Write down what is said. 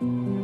you